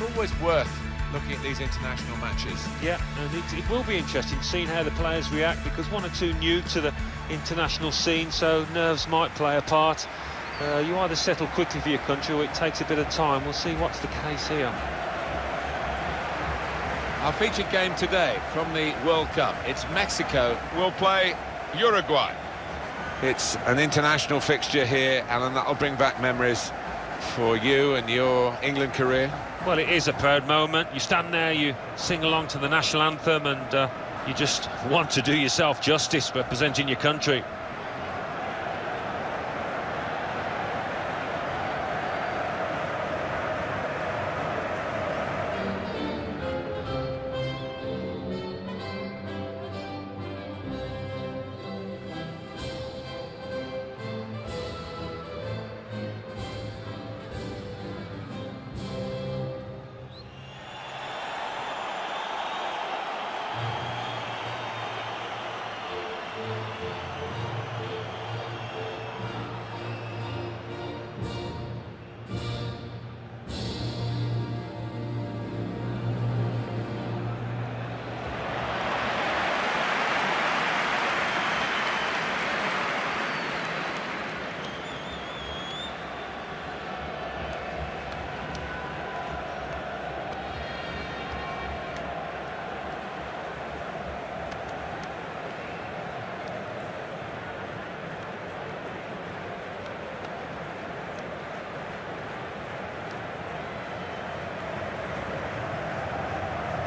It's always worth looking at these international matches. Yeah, and it, it will be interesting seeing how the players react because one or two new to the international scene, so nerves might play a part. Uh, you either settle quickly for your country or it takes a bit of time. We'll see what's the case here. Our featured game today from the World Cup, it's Mexico will play Uruguay. It's an international fixture here, Alan, that'll bring back memories for you and your England career. Well, it is a proud moment. You stand there, you sing along to the national anthem and uh, you just want to do yourself justice representing your country.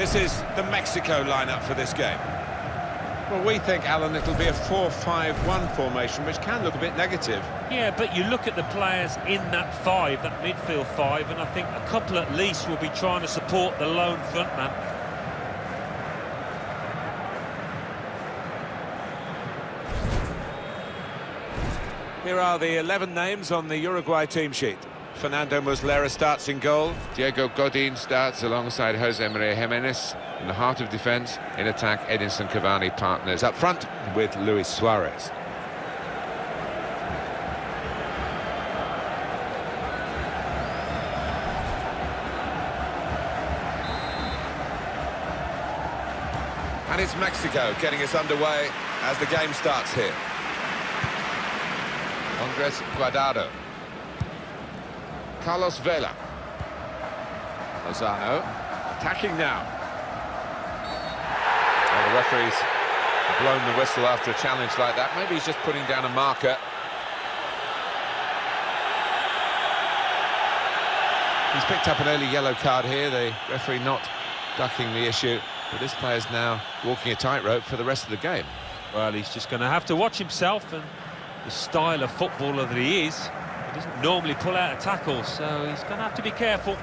This is the Mexico lineup for this game. Well, we think, Alan, it'll be a 4-5-1 formation, which can look a bit negative. Yeah, but you look at the players in that five, that midfield five, and I think a couple at least will be trying to support the lone frontman. Here are the 11 names on the Uruguay team sheet. Fernando Muslera starts in goal. Diego Godin starts alongside Jose Maria Gimenez. In the heart of defence, in attack, Edinson Cavani partners up front with Luis Suarez. And it's Mexico getting us underway as the game starts here. Andres Guardado. Carlos Vela. Lozano attacking now. Well, the referee's blown the whistle after a challenge like that. Maybe he's just putting down a marker. He's picked up an early yellow card here, the referee not ducking the issue. But this player's now walking a tightrope for the rest of the game. Well, he's just going to have to watch himself and the style of footballer that he is. He doesn't normally pull out a tackle, so he's going to have to be careful.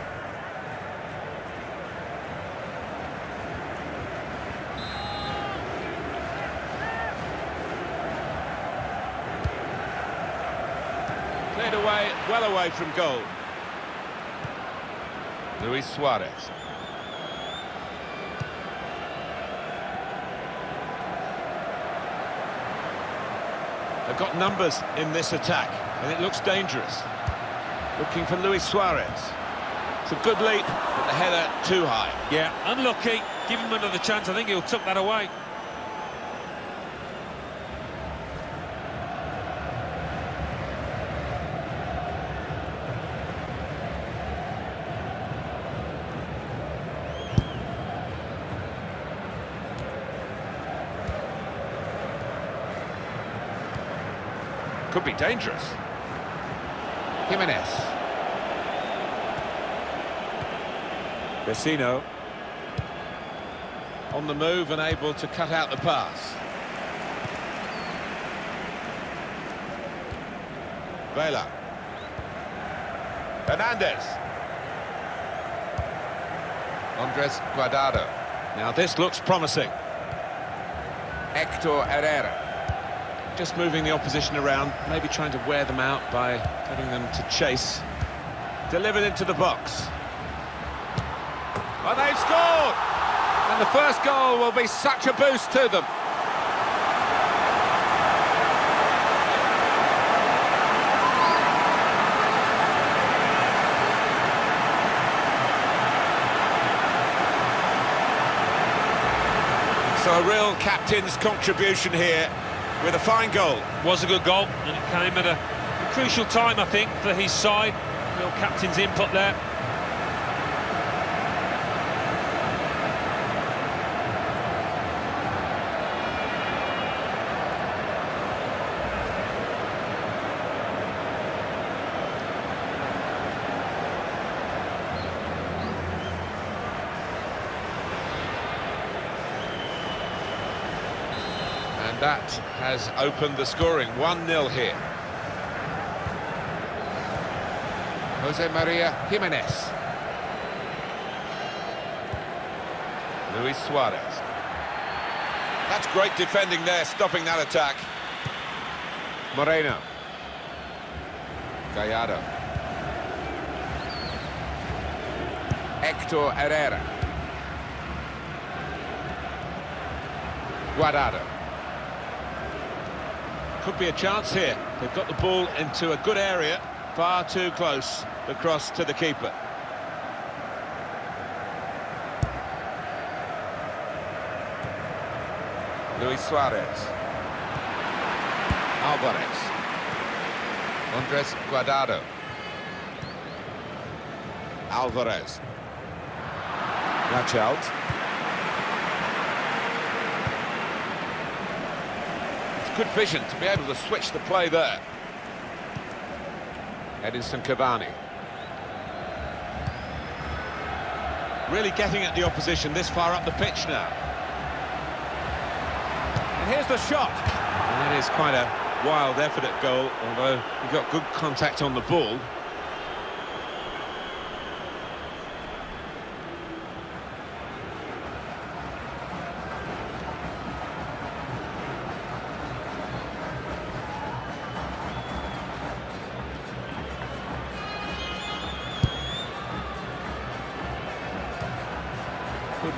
Cleared away, well away from goal. Luis Suarez. They've got numbers in this attack, and it looks dangerous. Looking for Luis Suarez. It's a good leap, but the header too high. Yeah, unlucky. Give him another chance. I think he'll tuck that away. Could be dangerous. Jimenez. Vecino. On the move and able to cut out the pass. Vela. Hernandez. Andres Guardado. Now this looks promising. Hector Herrera just moving the opposition around, maybe trying to wear them out by getting them to chase. Delivered into the box. And they've scored! And the first goal will be such a boost to them. So a real captain's contribution here with a fine goal. Was a good goal, and it came at a, crucial time, I think, for his side. Real captain's input there. That has opened the scoring. 1-0 here. Jose Maria Gimenez. Luis Suarez. That's great defending there, stopping that attack. Moreno. Gallardo. Hector Herrera. Guardado. Could be a chance here. They've got the ball into a good area, far too close, the cross to the keeper. Luis Suarez. Alvarez. Andres Guardado. Alvarez. Watch It's good vision to be able to switch the play there. Edinson Cavani. Really getting at the opposition this far up the pitch now. And here's the shot. And that is quite a wild effort at goal, although he got good contact on the ball.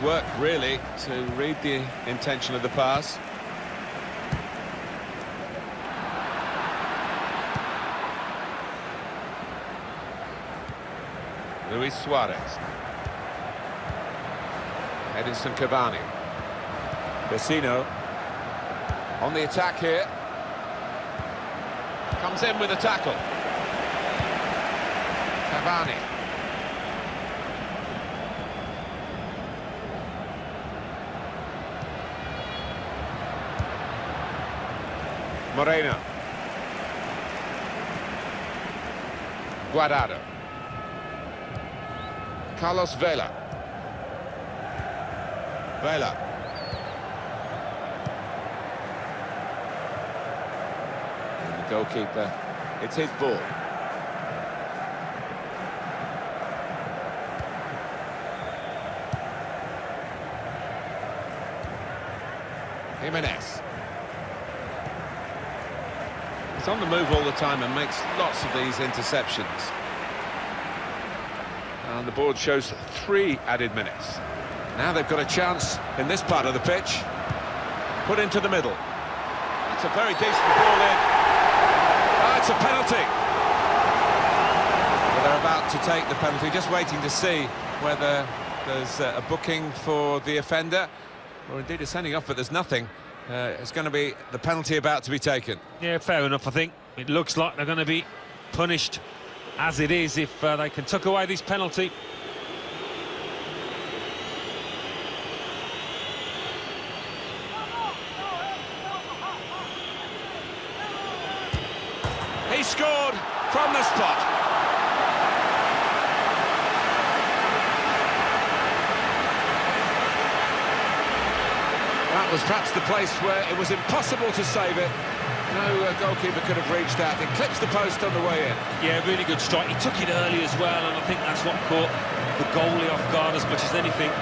Good work, really, to read the intention of the pass. Luis Suarez. Edinson Cavani. Vecino. On the attack here. Comes in with a tackle. Cavani. Moreno. Guardado. Carlos Vela. Vela. And the goalkeeper, it's his ball. Jimenez. He's on the move all the time and makes lots of these interceptions. And the board shows three added minutes. Now they've got a chance in this part of the pitch. Put into the middle. It's a very decent ball in. Ah, it's a penalty. Well, they're about to take the penalty, just waiting to see whether there's uh, a booking for the offender, or indeed a sending off, but there's nothing. Uh, it's going to be the penalty about to be taken. Yeah, fair enough, I think. It looks like they're going to be punished as it is if uh, they can tuck away this penalty. He scored from the spot. That was perhaps the place where it was impossible to save it. No uh, goalkeeper could have reached that. It clips the post on the way in. Yeah, really good strike. He took it early as well, and I think that's what caught the goalie off guard as much as anything.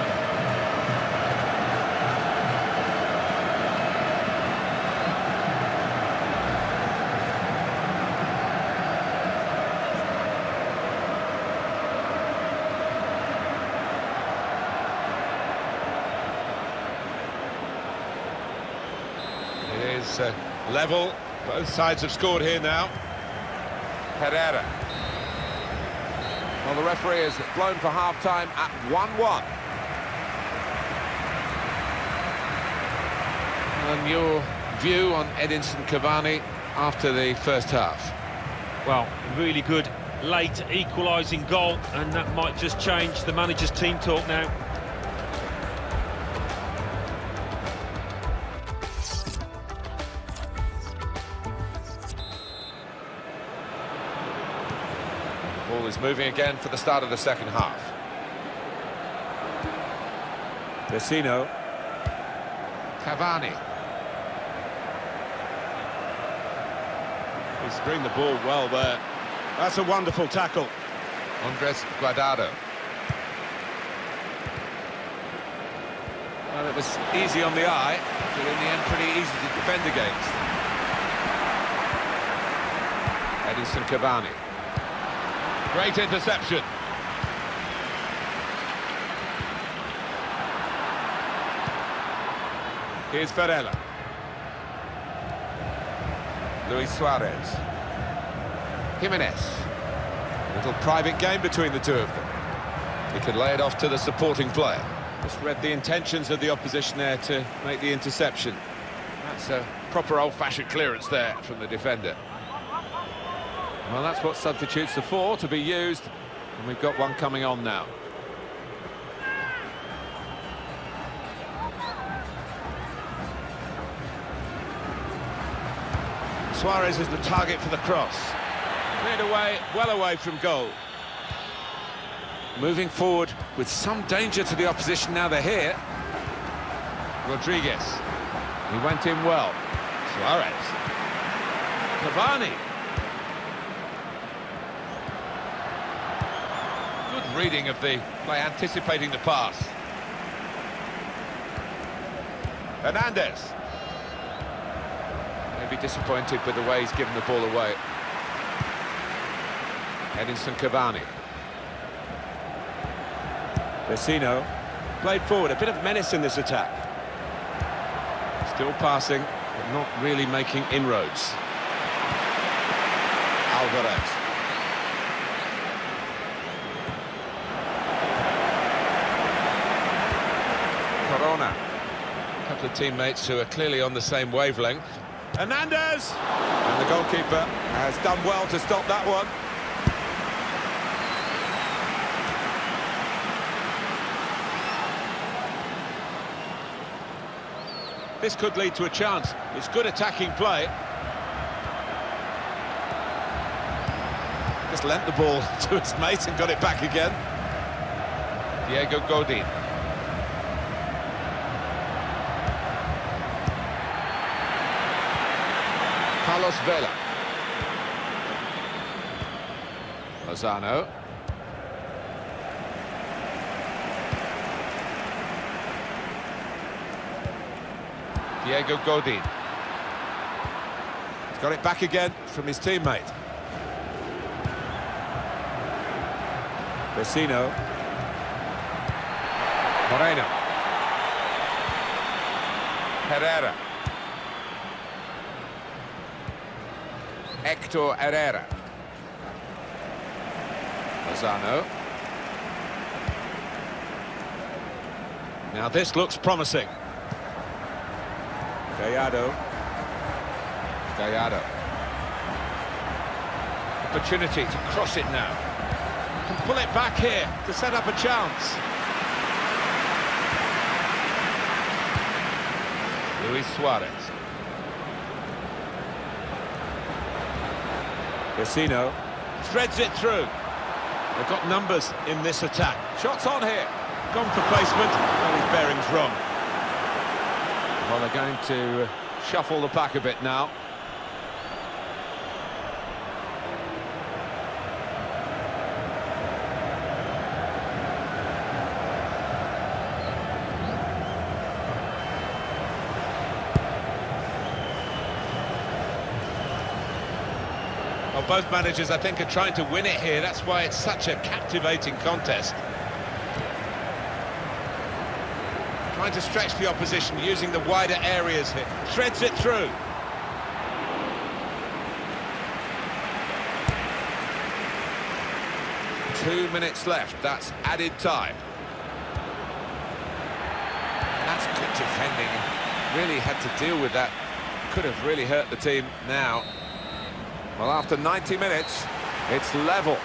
Is uh, level. Both sides have scored here now. Herrera. Well, the referee has blown for half-time at 1-1. And your view on Edinson Cavani after the first half? Well, really good late equalising goal, and that might just change the manager's team talk now. Is moving again for the start of the second half. Vecino. Cavani. He's bring the ball well there. That's a wonderful tackle. Andres Guardado. Well, it was easy on the eye, but in the end pretty easy to defend against. Edinson Cavani. Great interception. Here's Varela. Luis Suarez. Jimenez. Little private game between the two of them. He could lay it off to the supporting player. Just read the intentions of the opposition there to make the interception. That's a proper old-fashioned clearance there from the defender. Well, that's what substitutes are for, to be used. And we've got one coming on now. Suarez is the target for the cross. Cleared away, well away from goal. Moving forward with some danger to the opposition now they're here. Rodriguez. He went in well. Suarez. Cavani. Reading of the play, anticipating the pass. Hernandez. Maybe disappointed with the way he's given the ball away. Edinson Cavani. Vecino played forward, a bit of menace in this attack. Still passing, but not really making inroads. Alvarez. Corona. A couple of teammates who are clearly on the same wavelength. Hernandez! And the goalkeeper has done well to stop that one. This could lead to a chance. It's good attacking play. Just lent the ball to his mate and got it back again. Diego Godin. Carlos Vela. Lozano. Diego Godin. He's got it back again from his teammate. Vecino. Moreno. Herrera. Hector Herrera. Lozano. Now this looks promising. Gallardo. Gallardo. Opportunity to cross it now. Can pull it back here to set up a chance. Luis Suarez. Vecino threads it through. They've got numbers in this attack. Shots on here. Gone for placement, and his bearing's wrong. Well, they're going to uh, shuffle the pack a bit now. Both managers, I think, are trying to win it here. That's why it's such a captivating contest. Trying to stretch the opposition using the wider areas here. Threads it through. Two minutes left. That's added time. That's good defending. really had to deal with that. Could have really hurt the team now. Well, after 90 minutes, it's level.